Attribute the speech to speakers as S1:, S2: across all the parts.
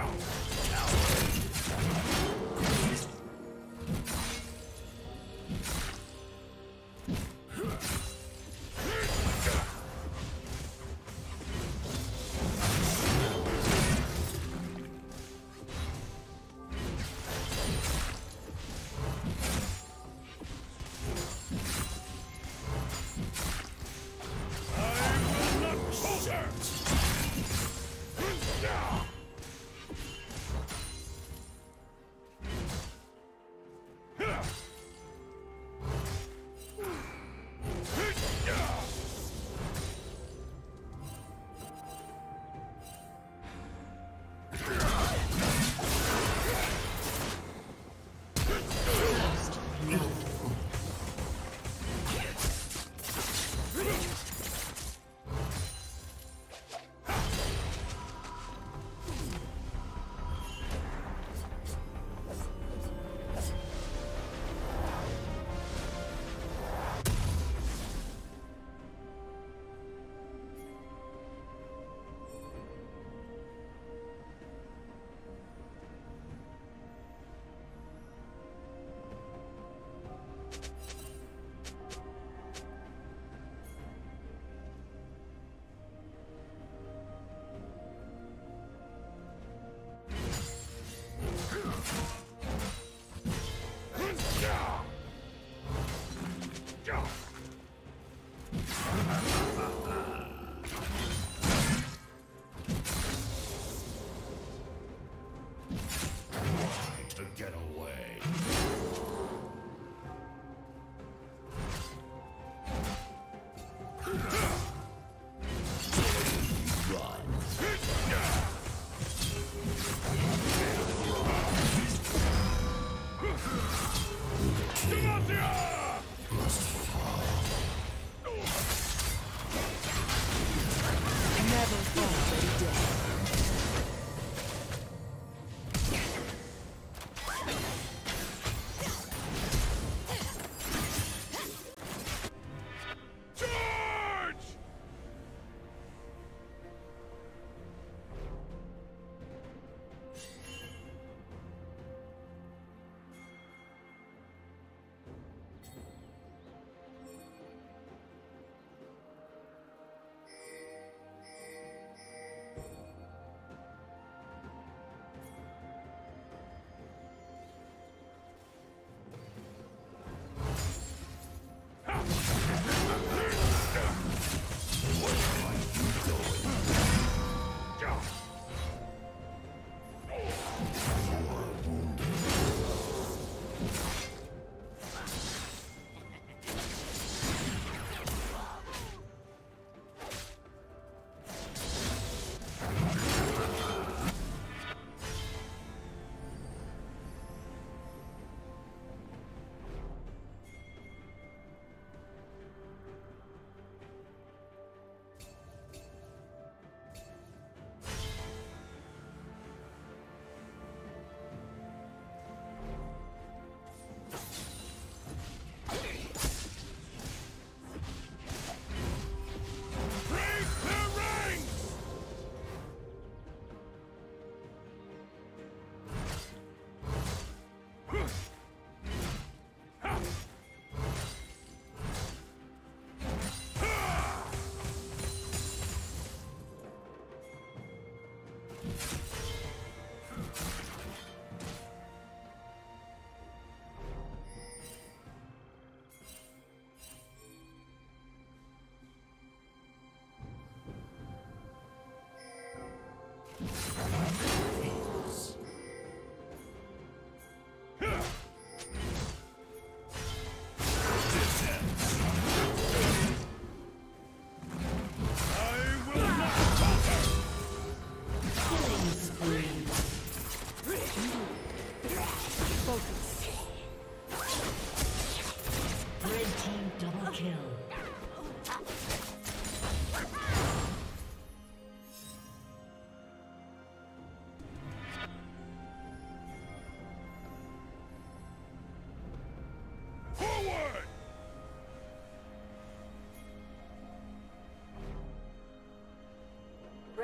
S1: go.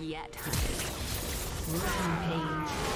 S1: Yet, hunted.
S2: Rampage.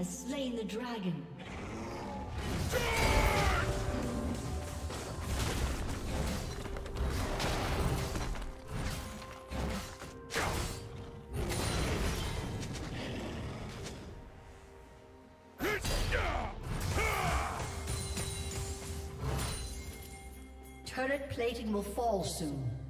S1: Has slain the dragon. Turret plating will fall soon.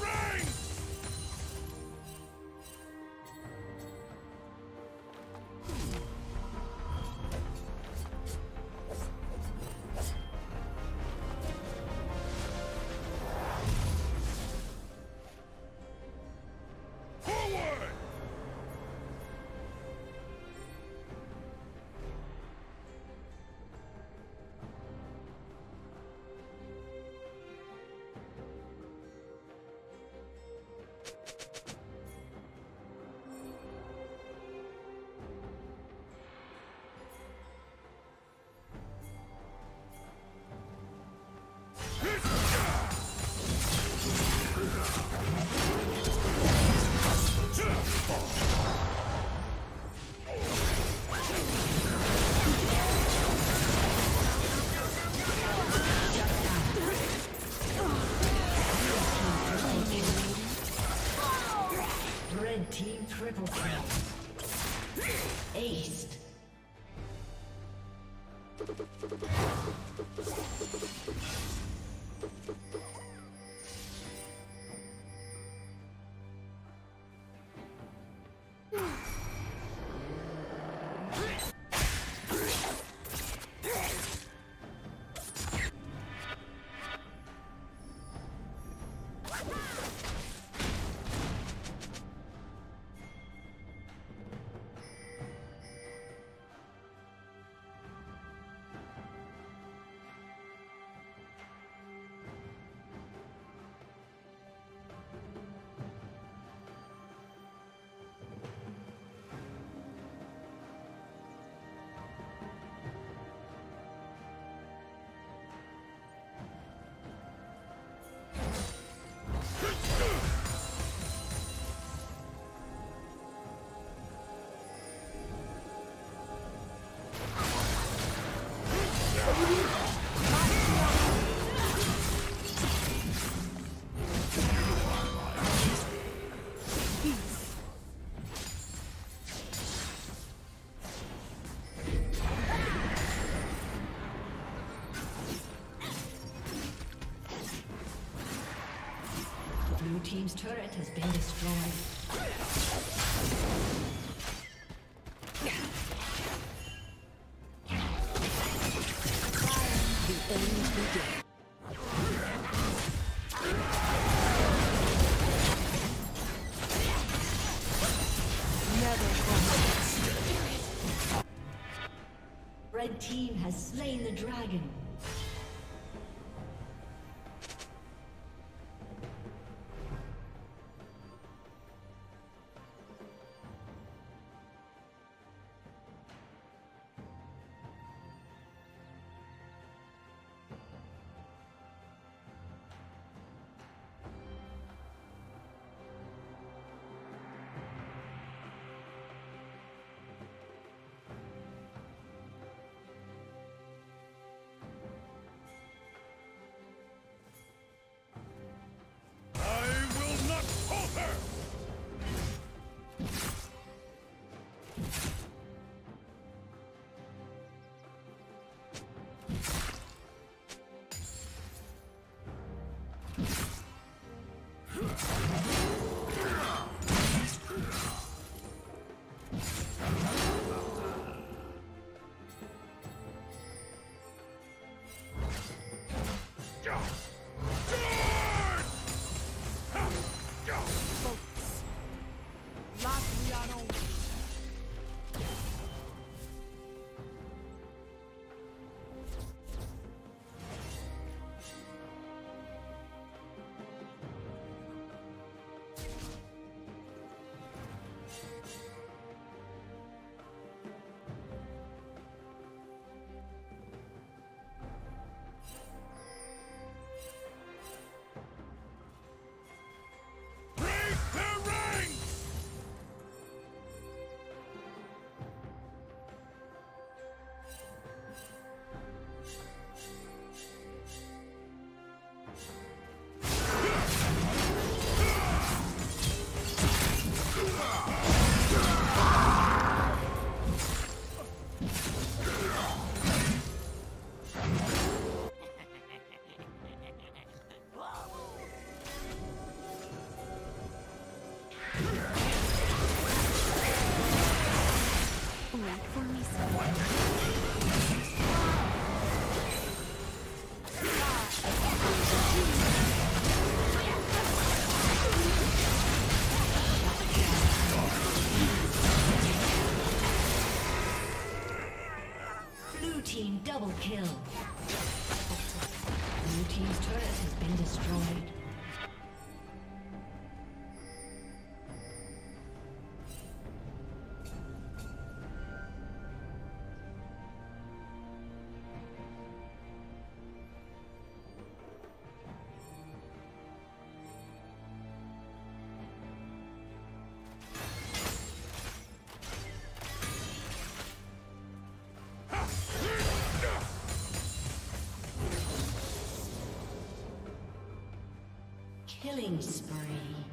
S1: team's turret has been destroyed.
S3: The end begins.
S1: Red team has slain the dragon. Killing spree.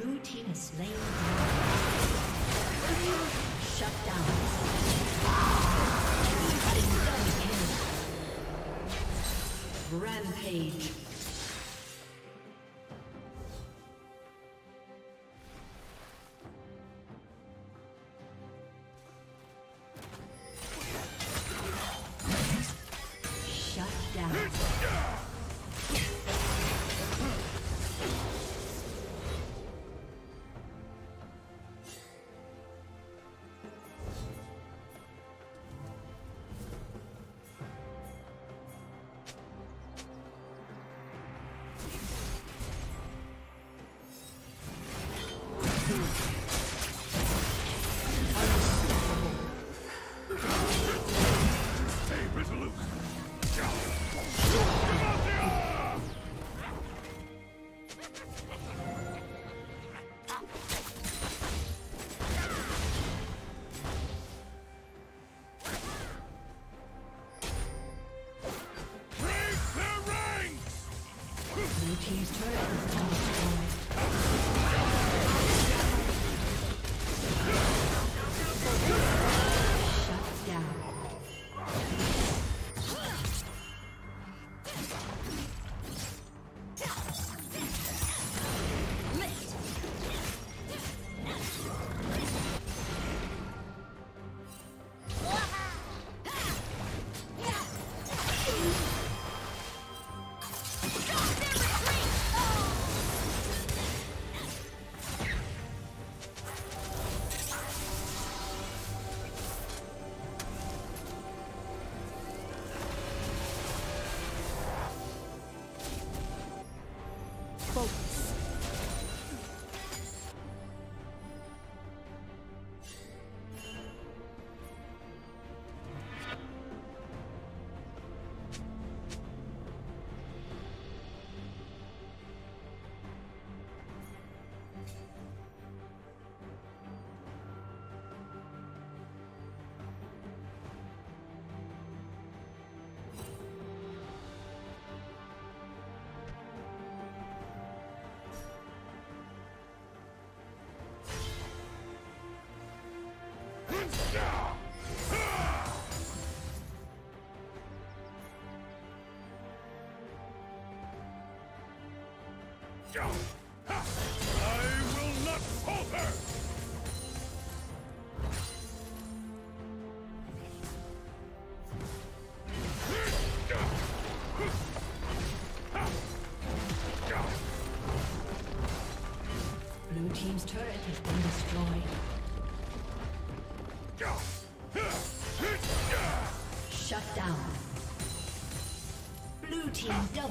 S1: Blue team has slain. Shut down. Rampage.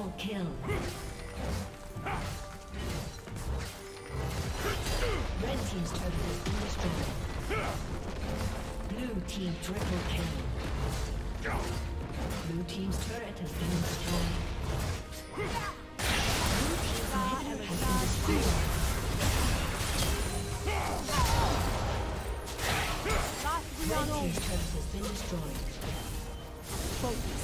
S1: Double kill. Red team's turret has been destroyed. Blue team triple kill. Blue team's turret has been destroyed. Blue team's inhibitor has been destroyed. Red team's turret has been destroyed.
S3: Focus.